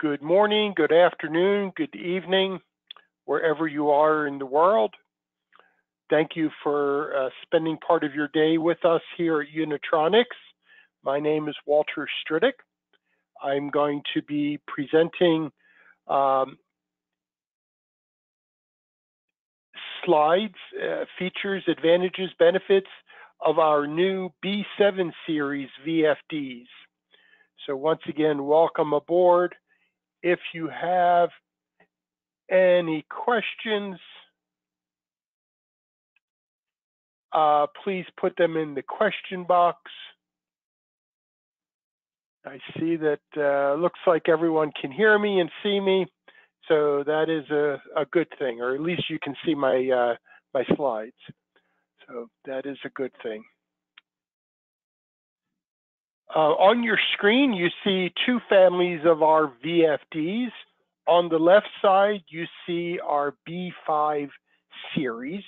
Good morning, good afternoon, good evening, wherever you are in the world. Thank you for uh, spending part of your day with us here at Unitronics. My name is Walter Stridick. I'm going to be presenting um, slides, uh, features, advantages, benefits of our new B7 series VFDs. So once again, welcome aboard. If you have any questions, uh, please put them in the question box. I see that uh, looks like everyone can hear me and see me, so that is a, a good thing, or at least you can see my uh, my slides. So that is a good thing. Uh, on your screen, you see two families of our VFDs. On the left side, you see our B5 series,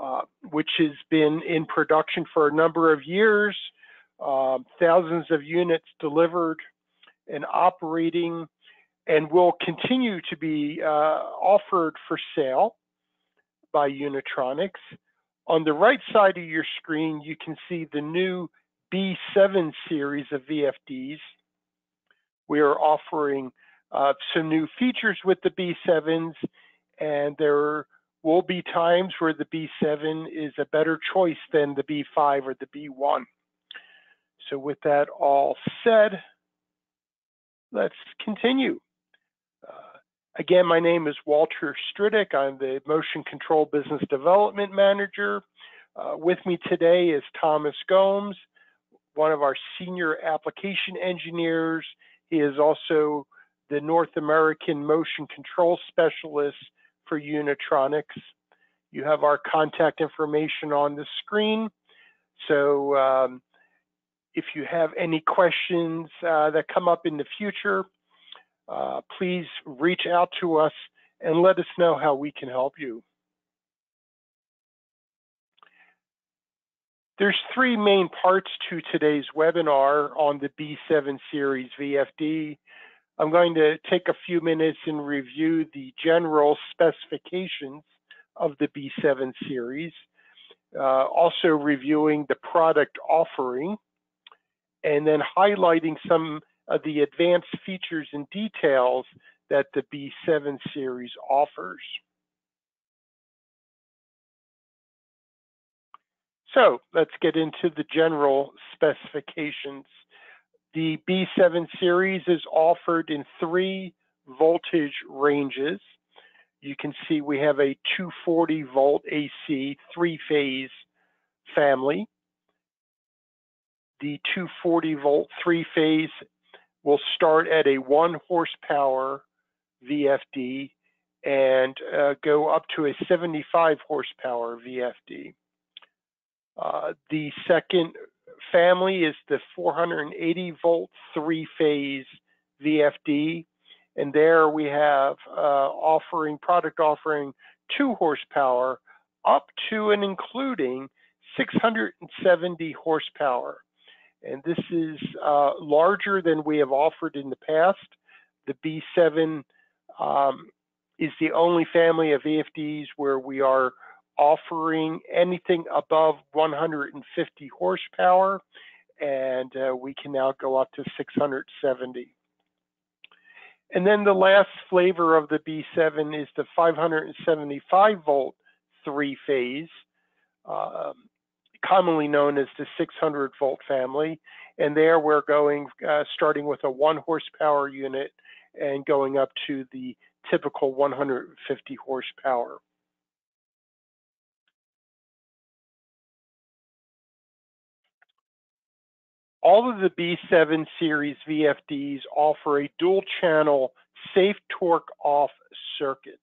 uh, which has been in production for a number of years, uh, thousands of units delivered and operating, and will continue to be uh, offered for sale by Unitronics. On the right side of your screen, you can see the new B7 series of VFDs. We are offering uh, some new features with the B7s, and there will be times where the B7 is a better choice than the B5 or the B1. So with that all said, let's continue. Uh, again, my name is Walter Stridick. I'm the Motion Control Business Development Manager. Uh, with me today is Thomas Gomes, one of our senior application engineers. He is also the North American Motion Control Specialist for Unitronics. You have our contact information on the screen. So um, if you have any questions uh, that come up in the future, uh, please reach out to us and let us know how we can help you. There's three main parts to today's webinar on the B7 series VFD. I'm going to take a few minutes and review the general specifications of the B7 series, uh, also reviewing the product offering, and then highlighting some of the advanced features and details that the B7 series offers. So let's get into the general specifications. The B7 series is offered in three voltage ranges. You can see we have a 240 volt AC three phase family. The 240 volt three phase will start at a one horsepower VFD and uh, go up to a 75 horsepower VFD. Uh, the second family is the 480 volt three phase VFD. And there we have uh, offering product offering two horsepower up to and including 670 horsepower. And this is uh, larger than we have offered in the past. The B7 um, is the only family of VFDs where we are offering anything above 150 horsepower, and uh, we can now go up to 670. And then the last flavor of the B7 is the 575 volt three phase, uh, commonly known as the 600 volt family. And there we're going, uh, starting with a one horsepower unit and going up to the typical 150 horsepower. All of the B7 series VFDs offer a dual channel safe torque off circuit.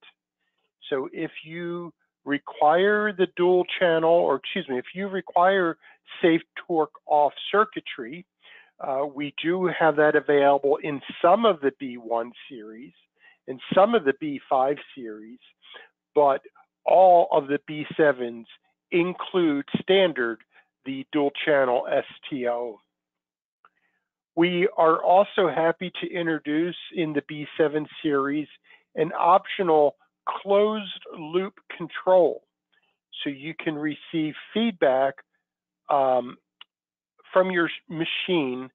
So if you require the dual channel, or excuse me, if you require safe torque off circuitry, uh, we do have that available in some of the B1 series and some of the B5 series, but all of the B7s include standard the dual channel STO. We are also happy to introduce in the B7 series an optional closed loop control. So you can receive feedback um, from your machine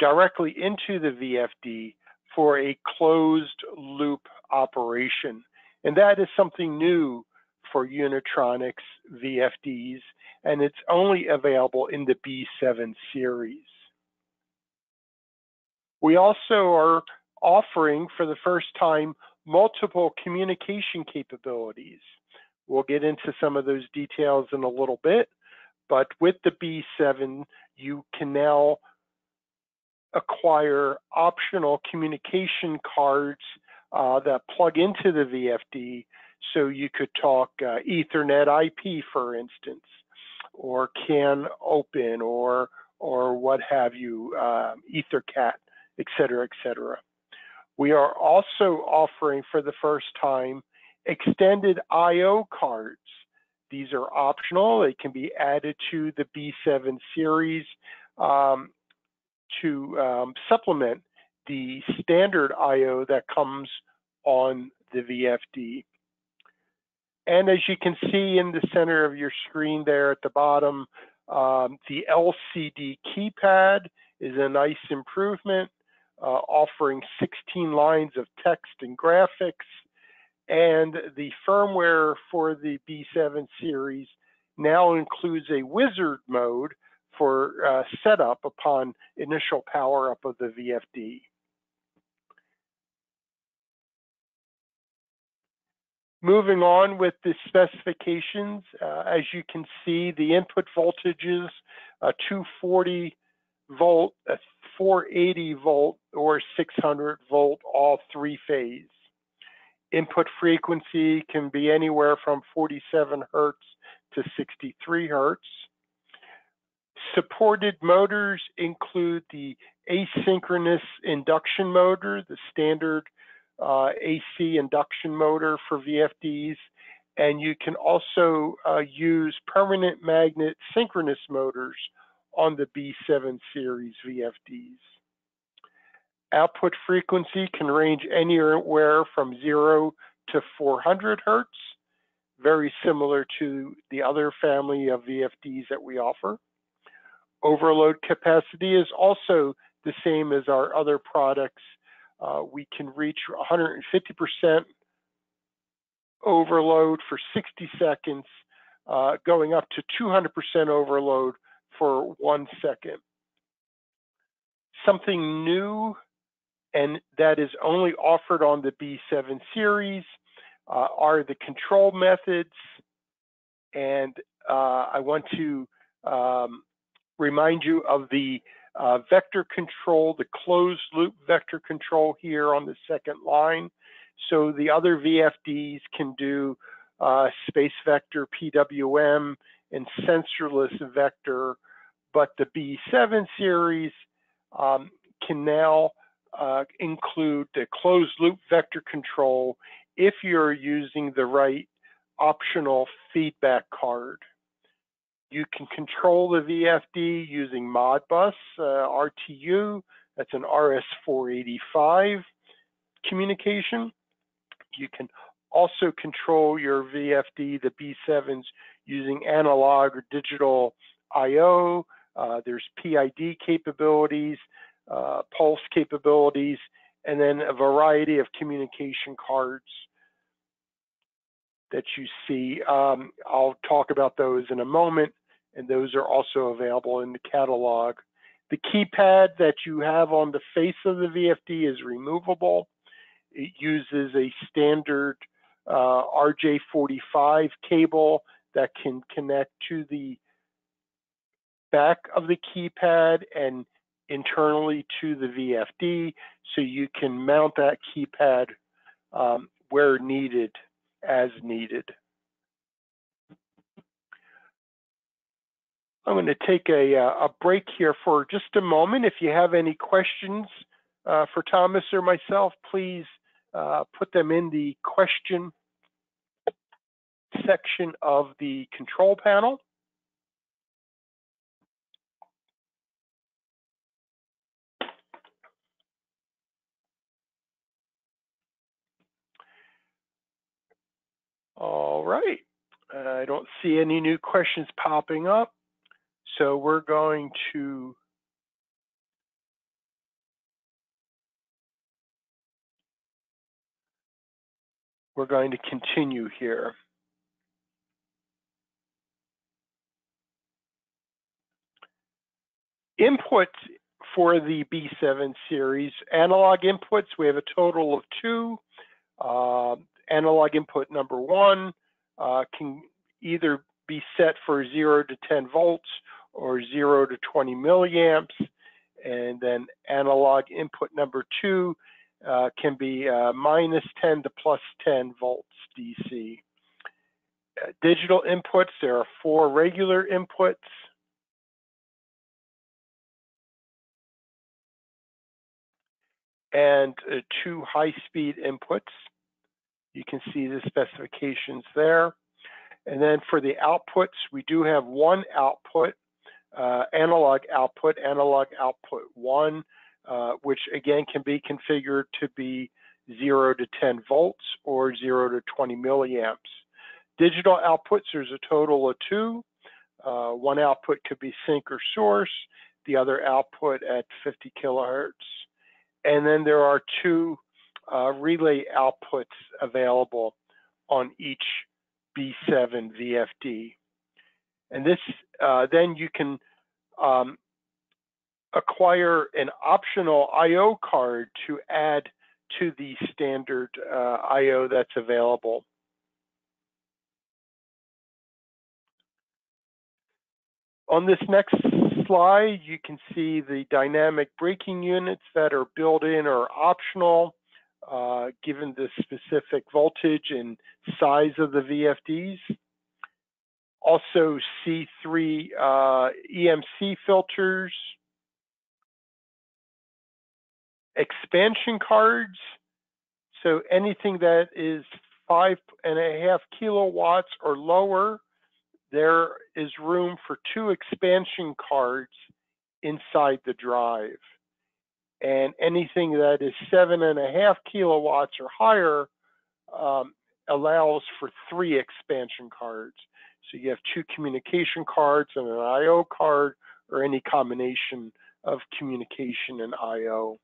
directly into the VFD for a closed loop operation. And that is something new for Unitronics VFDs, and it's only available in the B7 series. We also are offering for the first time multiple communication capabilities. We'll get into some of those details in a little bit, but with the B7, you can now acquire optional communication cards uh, that plug into the VFD. So you could talk uh, Ethernet IP, for instance, or CAN open, or or what have you, uh, EtherCAT, et cetera, et cetera. We are also offering for the first time extended I.O. cards. These are optional. They can be added to the B7 series um, to um, supplement the standard I.O. that comes on the VFD. And as you can see in the center of your screen there at the bottom, um, the LCD keypad is a nice improvement, uh, offering 16 lines of text and graphics. And the firmware for the B7 series now includes a wizard mode for uh, setup upon initial power up of the VFD. Moving on with the specifications, uh, as you can see, the input voltages, a 240 volt, 480 volt, or 600 volt, all three phase. Input frequency can be anywhere from 47 hertz to 63 hertz. Supported motors include the asynchronous induction motor, the standard uh, AC induction motor for VFDs, and you can also uh, use permanent magnet synchronous motors on the B7 series VFDs. Output frequency can range anywhere from 0 to 400 hertz, very similar to the other family of VFDs that we offer. Overload capacity is also the same as our other products. Uh, we can reach 150% overload for 60 seconds, uh, going up to 200% overload for one second. Something new and that is only offered on the B7 series uh, are the control methods. And uh, I want to um, remind you of the uh, vector control, the closed loop vector control here on the second line. So the other VFDs can do uh, space vector, PWM, and sensorless vector, but the B7 series um, can now uh, include the closed loop vector control if you're using the right optional feedback card. You can control the VFD using Modbus uh, RTU. That's an RS485 communication. You can also control your VFD, the B7s, using analog or digital I.O. Uh, there's PID capabilities, uh, pulse capabilities, and then a variety of communication cards that you see. Um, I'll talk about those in a moment, and those are also available in the catalog. The keypad that you have on the face of the VFD is removable. It uses a standard uh, RJ45 cable that can connect to the back of the keypad and internally to the VFD so you can mount that keypad um, where needed as needed. I'm going to take a, uh, a break here for just a moment. If you have any questions uh, for Thomas or myself, please uh, put them in the question section of the control panel. All right. I don't see any new questions popping up. So we're going to we're going to continue here. Inputs for the B7 series, analog inputs, we have a total of two. Uh, analog input number one uh, can either be set for 0 to 10 volts or 0 to 20 milliamps. And then analog input number two uh, can be uh, minus 10 to plus 10 volts DC. Uh, digital inputs, there are four regular inputs. And uh, two high-speed inputs. You can see the specifications there. And then for the outputs, we do have one output, uh, analog output, analog output one, uh, which again can be configured to be 0 to 10 volts or 0 to 20 milliamps. Digital outputs, there's a total of two. Uh, one output could be sink or source, the other output at 50 kilohertz. And then there are two uh, relay outputs available on each B7 VFD. And this, uh, then you can um, acquire an optional I.O. card to add to the standard uh, I.O. that's available. On this next slide, you can see the dynamic braking units that are built in or optional, uh, given the specific voltage and size of the VFDs. Also C3 uh, EMC filters, expansion cards. So anything that is five and a half kilowatts or lower, there is room for two expansion cards inside the drive. And anything that is seven and a half kilowatts or higher um, allows for three expansion cards. So you have two communication cards and an I.O. card or any combination of communication and I.O.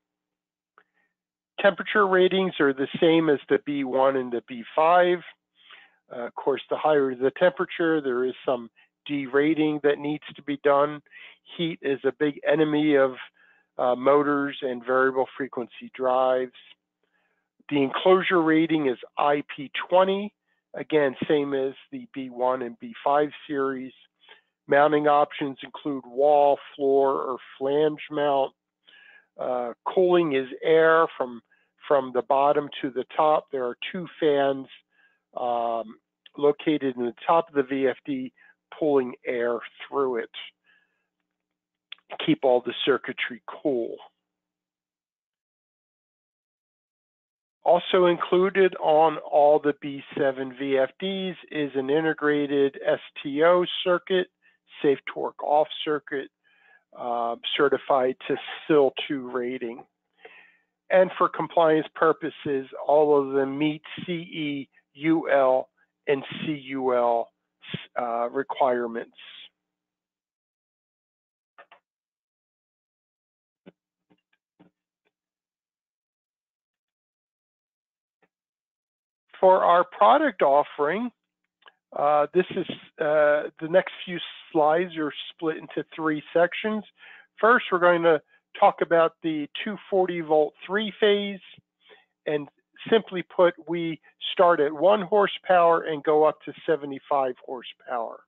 Temperature ratings are the same as the B1 and the B5. Uh, of course, the higher the temperature, there is some derating that needs to be done. Heat is a big enemy of uh, motors and variable frequency drives. The enclosure rating is IP20. Again, same as the B1 and B5 series. Mounting options include wall, floor, or flange mount. Uh, cooling is air from, from the bottom to the top. There are two fans um, located in the top of the VFD pulling air through it. Keep all the circuitry cool. Also included on all the B7 VFDs is an integrated STO circuit, safe torque off circuit, uh, certified to SIL 2 rating. And for compliance purposes, all of them meet CE, UL, and CUL uh, requirements. For our product offering, uh, this is uh, the next few slides are split into three sections. First, we're going to talk about the 240 volt three phase. And simply put, we start at one horsepower and go up to 75 horsepower.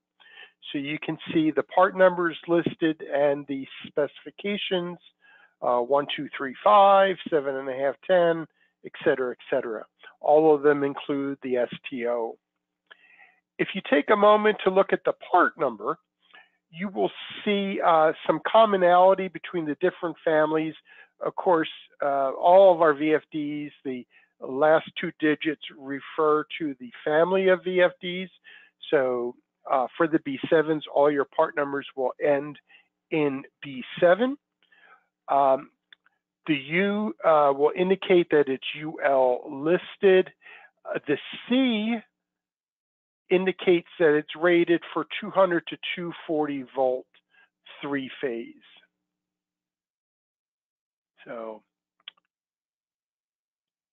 So you can see the part numbers listed and the specifications, uh, one, two, three, five, seven and a half, 10, et cetera, et cetera. All of them include the STO. If you take a moment to look at the part number, you will see uh, some commonality between the different families. Of course, uh, all of our VFDs, the last two digits refer to the family of VFDs. So uh, for the B7s, all your part numbers will end in B7. Um, the U uh, will indicate that it's UL listed. Uh, the C indicates that it's rated for 200 to 240 volt three phase. So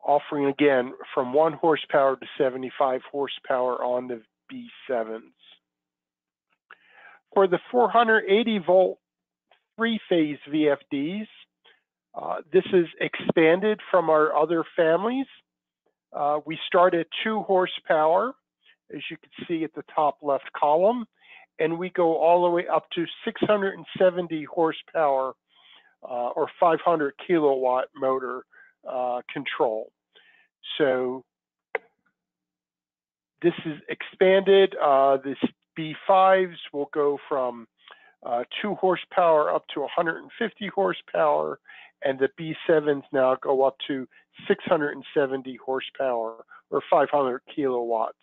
offering again from one horsepower to 75 horsepower on the B7s. For the 480 volt three phase VFDs, uh, this is expanded from our other families. Uh, we start at two horsepower, as you can see at the top left column, and we go all the way up to 670 horsepower uh, or 500 kilowatt motor uh, control. So this is expanded. Uh, this B5s will go from uh, 2 horsepower up to 150 horsepower, and the B7s now go up to 670 horsepower or 500 kilowatts.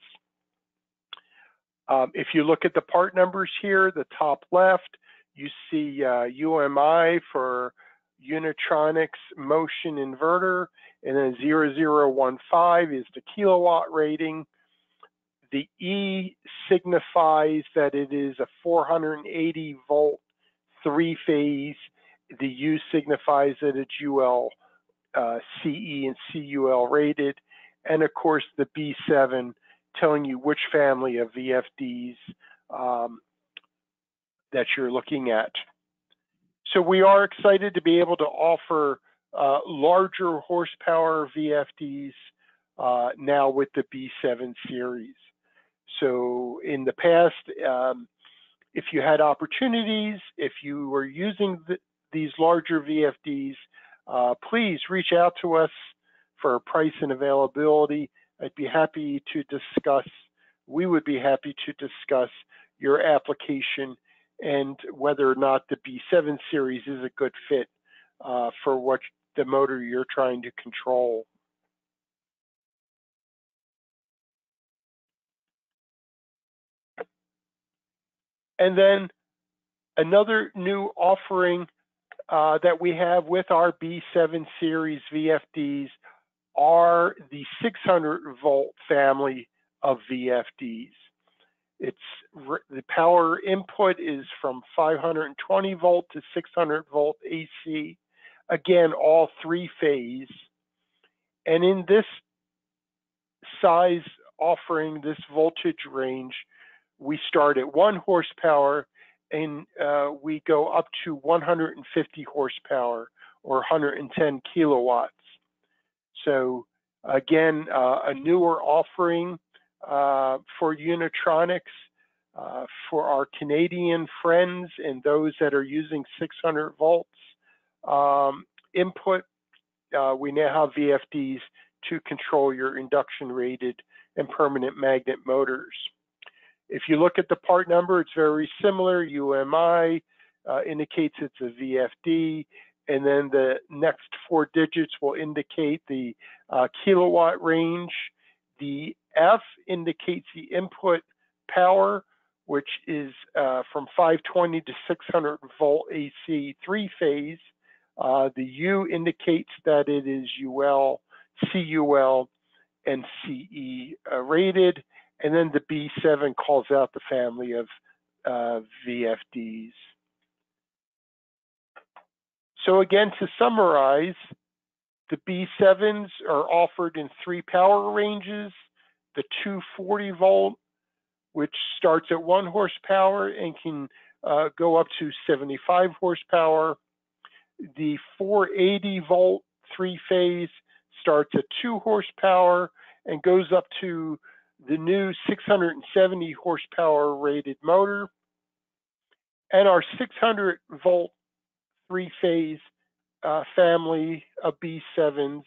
Um, if you look at the part numbers here, the top left, you see uh, UMI for Unitronics motion inverter, and then 0015 is the kilowatt rating. The E signifies that it is a 480 volt three phase. The U signifies that it's UL uh, CE and CUL rated. And of course, the B7 telling you which family of VFDs um, that you're looking at. So we are excited to be able to offer uh, larger horsepower VFDs uh, now with the B7 series. So in the past, um, if you had opportunities, if you were using the, these larger VFDs, uh, please reach out to us for price and availability. I'd be happy to discuss, we would be happy to discuss your application and whether or not the B7 series is a good fit uh, for what the motor you're trying to control. And then another new offering uh, that we have with our B7 series VFDs are the 600 volt family of VFDs. It's the power input is from 520 volt to 600 volt AC. Again, all three phase. And in this size offering, this voltage range, we start at one horsepower and uh, we go up to 150 horsepower or 110 kilowatts. So again, uh, a newer offering uh, for Unitronics uh, for our Canadian friends and those that are using 600 volts um, input. Uh, we now have VFDs to control your induction rated and permanent magnet motors. If you look at the part number, it's very similar. UMI uh, indicates it's a VFD, and then the next four digits will indicate the uh, kilowatt range. The F indicates the input power, which is uh, from 520 to 600 volt AC three phase. Uh, the U indicates that it is UL, CUL, and CE uh, rated. And then the B7 calls out the family of uh, VFDs. So again, to summarize, the B7s are offered in three power ranges, the 240 volt, which starts at one horsepower and can uh, go up to 75 horsepower. The 480 volt three phase starts at two horsepower and goes up to the new 670 horsepower rated motor. And our 600 volt three phase uh, family of B7s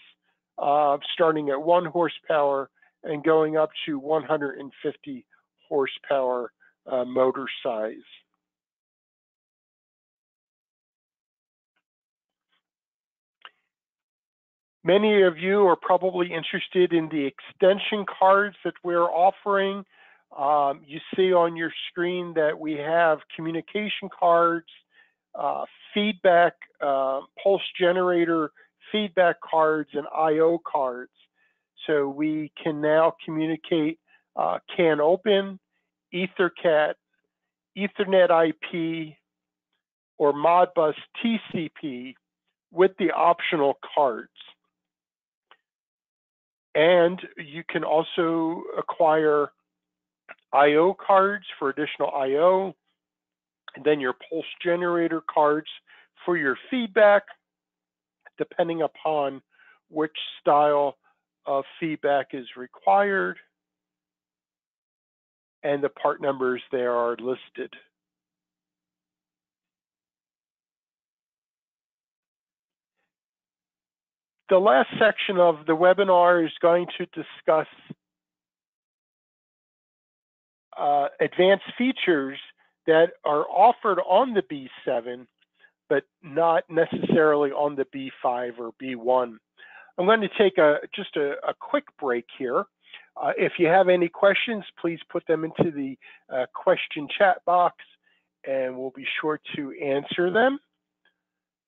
uh, starting at one horsepower and going up to 150 horsepower uh, motor size. Many of you are probably interested in the extension cards that we're offering. Um, you see on your screen that we have communication cards, uh, feedback, uh, pulse generator feedback cards, and I.O. cards. So we can now communicate uh, CAN Open, EtherCAT, Ethernet IP, or Modbus TCP with the optional cards. And you can also acquire I.O. cards for additional I.O., and then your pulse generator cards for your feedback, depending upon which style of feedback is required. And the part numbers there are listed. The last section of the webinar is going to discuss uh, advanced features that are offered on the B7, but not necessarily on the B5 or B1. I'm going to take a just a, a quick break here. Uh, if you have any questions, please put them into the uh, question chat box and we'll be sure to answer them.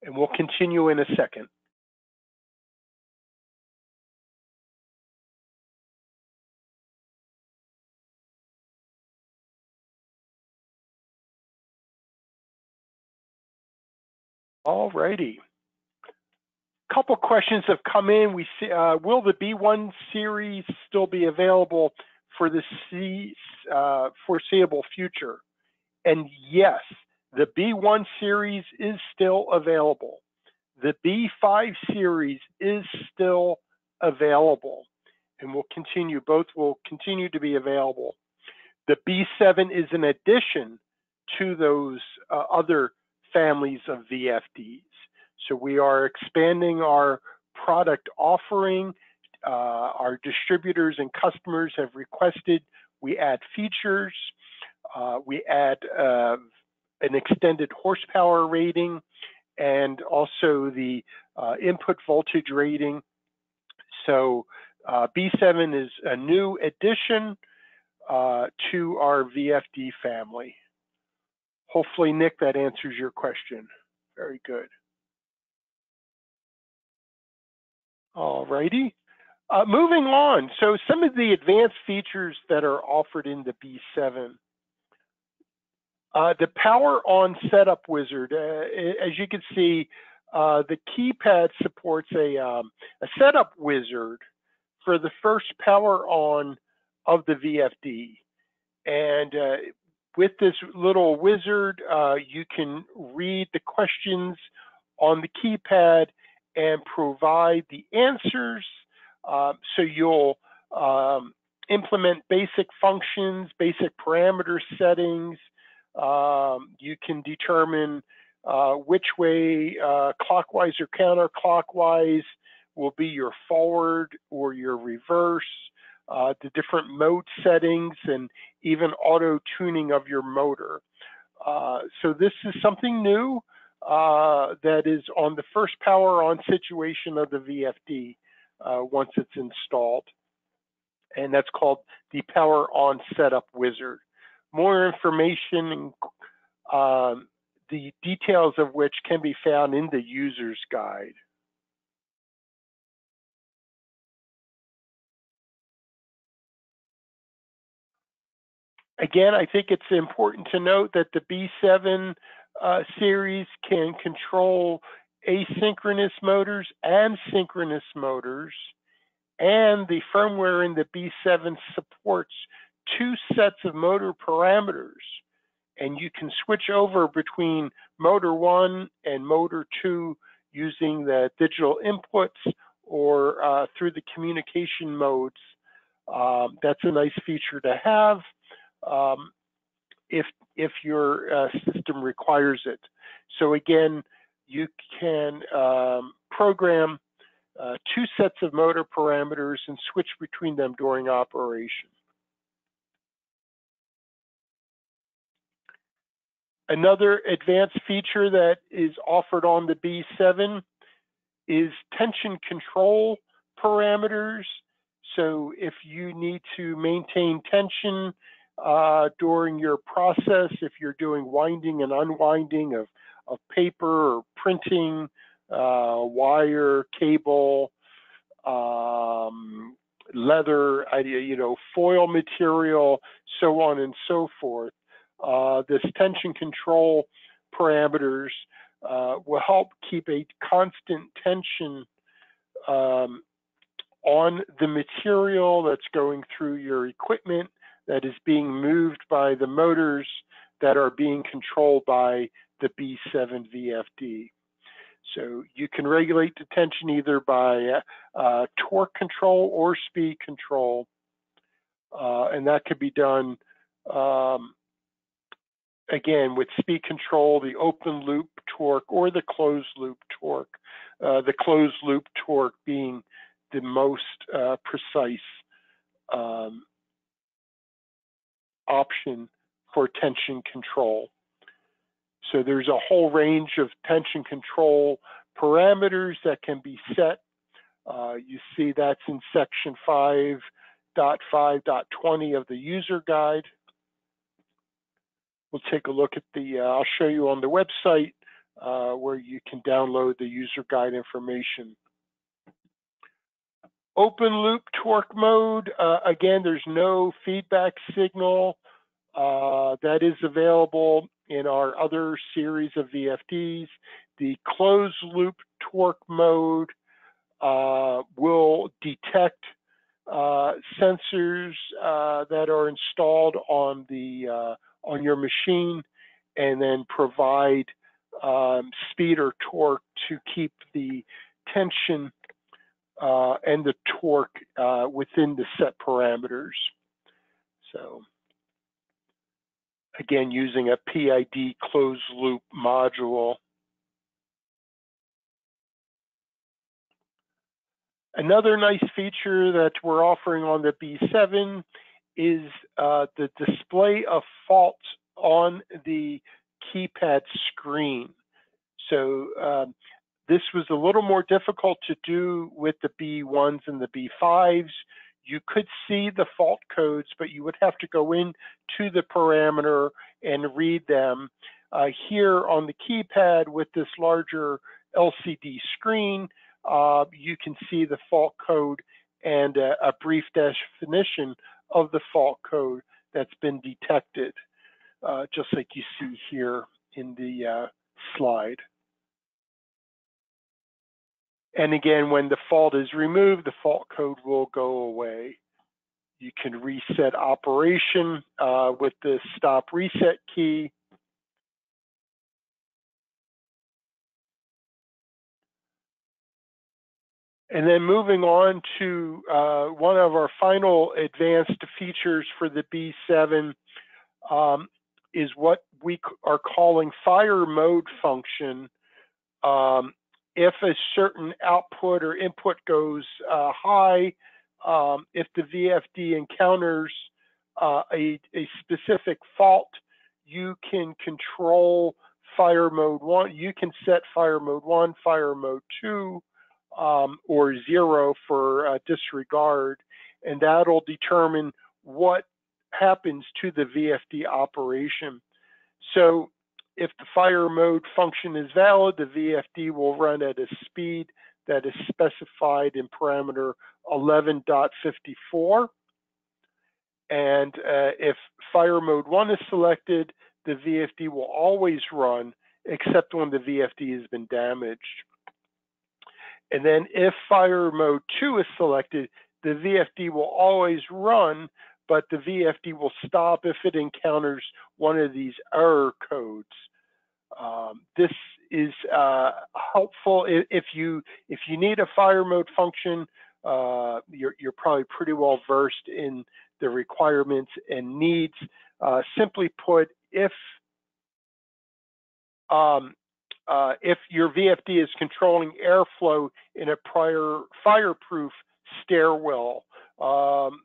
And we'll continue in a second. All righty. Couple questions have come in. We see, uh, will the B1 series still be available for the C, uh, foreseeable future? And yes, the B1 series is still available. The B5 series is still available and will continue, both will continue to be available. The B7 is an addition to those uh, other families of VFDs. So we are expanding our product offering. Uh, our distributors and customers have requested we add features. Uh, we add uh, an extended horsepower rating and also the uh, input voltage rating. So uh, B7 is a new addition uh, to our VFD family. Hopefully, Nick, that answers your question. Very good. All righty. Uh, moving on, so some of the advanced features that are offered in the B7. Uh, the Power On Setup Wizard, uh, as you can see, uh, the keypad supports a, um, a setup wizard for the first power on of the VFD. And uh, with this little wizard, uh, you can read the questions on the keypad and provide the answers. Uh, so you'll um, implement basic functions, basic parameter settings. Um, you can determine uh, which way uh, clockwise or counterclockwise will be your forward or your reverse uh, the different mode settings and even auto tuning of your motor. Uh, so this is something new uh, that is on the first power on situation of the VFD uh, once it's installed. And that's called the Power On Setup Wizard. More information, um, the details of which can be found in the user's guide. Again, I think it's important to note that the B7 uh, series can control asynchronous motors and synchronous motors, and the firmware in the B7 supports two sets of motor parameters, and you can switch over between motor one and motor two using the digital inputs or uh, through the communication modes. Um, that's a nice feature to have um, if if your uh, system requires it. So again, you can um, program uh, two sets of motor parameters and switch between them during operation. Another advanced feature that is offered on the B7 is tension control parameters. So if you need to maintain tension uh, during your process if you're doing winding and unwinding of, of paper or printing, uh, wire, cable, um, leather, you know, foil material, so on and so forth. Uh, this tension control parameters uh, will help keep a constant tension um, on the material that's going through your equipment that is being moved by the motors that are being controlled by the B7 VFD. So you can regulate the tension either by uh, torque control or speed control, uh, and that could be done um, again with speed control, the open loop torque or the closed loop torque. Uh, the closed loop torque being the most uh, precise um, option for tension control. So there's a whole range of tension control parameters that can be set. Uh, you see that's in section 5.5.20 of the user guide. We'll take a look at the, uh, I'll show you on the website uh, where you can download the user guide information. Open loop torque mode, uh, again, there's no feedback signal uh, that is available in our other series of VFDs. The closed loop torque mode uh, will detect uh, sensors uh, that are installed on the uh, on your machine, and then provide um, speed or torque to keep the tension uh, and the torque within the set parameters. So again, using a PID closed loop module. Another nice feature that we're offering on the B7 is uh, the display of faults on the keypad screen. So um, this was a little more difficult to do with the B1s and the B5s you could see the fault codes, but you would have to go in to the parameter and read them. Uh, here on the keypad with this larger LCD screen, uh, you can see the fault code and a, a, brief definition of the fault code that's been detected, uh, just like you see here in the uh, slide. And again, when the fault is removed, the fault code will go away. You can reset operation uh, with the stop reset key. And then moving on to uh, one of our final advanced features for the B7 um, is what we are calling fire mode function. Um, if a certain output or input goes uh, high, um, if the VFD encounters uh, a, a, specific fault, you can control fire mode one. You can set fire mode one, fire mode two, um, or zero for uh, disregard, and that'll determine what happens to the VFD operation. So if the fire mode function is valid, the VFD will run at a speed that is specified in parameter 11.54. And uh, if fire mode 1 is selected, the VFD will always run except when the VFD has been damaged. And then if fire mode 2 is selected, the VFD will always run, but the VFD will stop if it encounters one of these error codes. Um, this is uh, helpful if you if you need a fire mode function. Uh, you're, you're probably pretty well versed in the requirements and needs. Uh, simply put, if um, uh, if your VFD is controlling airflow in a prior fireproof stairwell, um,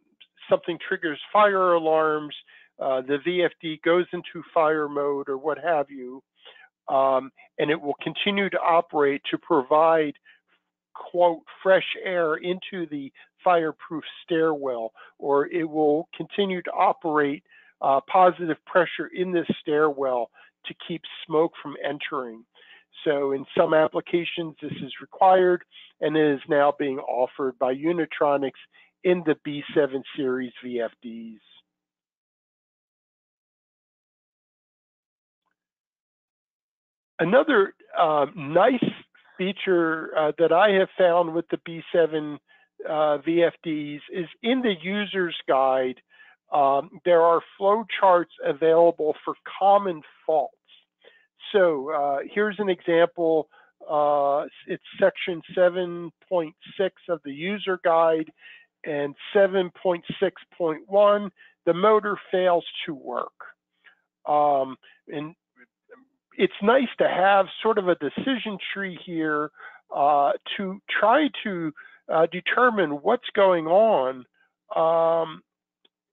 something triggers fire alarms, uh, the VFD goes into fire mode or what have you, um, and it will continue to operate to provide quote fresh air into the fireproof stairwell or it will continue to operate uh, positive pressure in this stairwell to keep smoke from entering. So in some applications this is required and it is now being offered by Unitronics in the B7 series VFDs. Another uh, nice feature uh, that I have found with the B7 uh, VFDs is in the user's guide, um, there are flow charts available for common faults. So uh, here's an example. Uh, it's section 7.6 of the user guide and 7.6.1, the motor fails to work. Um, and it's nice to have sort of a decision tree here uh, to try to uh, determine what's going on. Um,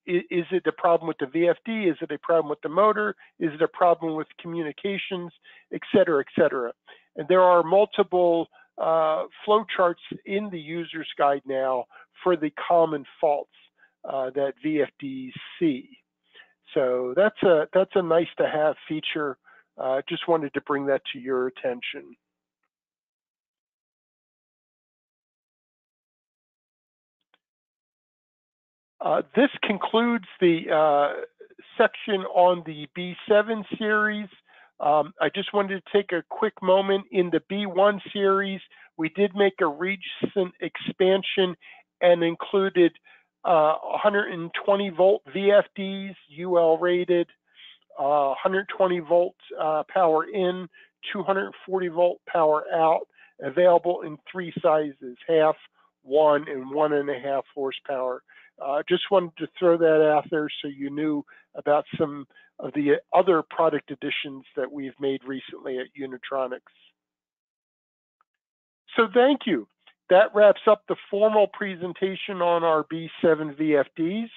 is, it a problem with the VFD? Is it a problem with the motor? Is it a problem with communications, et cetera, et cetera? And there are multiple uh, flow charts in the user's guide now for the common faults uh, that VFDs see. So that's a that's a nice to have feature uh, just wanted to bring that to your attention. Uh, this concludes the uh, section on the B7 series. Um, I just wanted to take a quick moment in the B1 series. We did make a recent expansion and included uh, 120 volt VFDs, UL rated, uh, 120 volt uh, power in, 240 volt power out, available in three sizes, half, one, and one and a half horsepower. Uh, just wanted to throw that out there so you knew about some of the other product additions that we've made recently at Unitronics. So thank you. That wraps up the formal presentation on our B7 VFDs.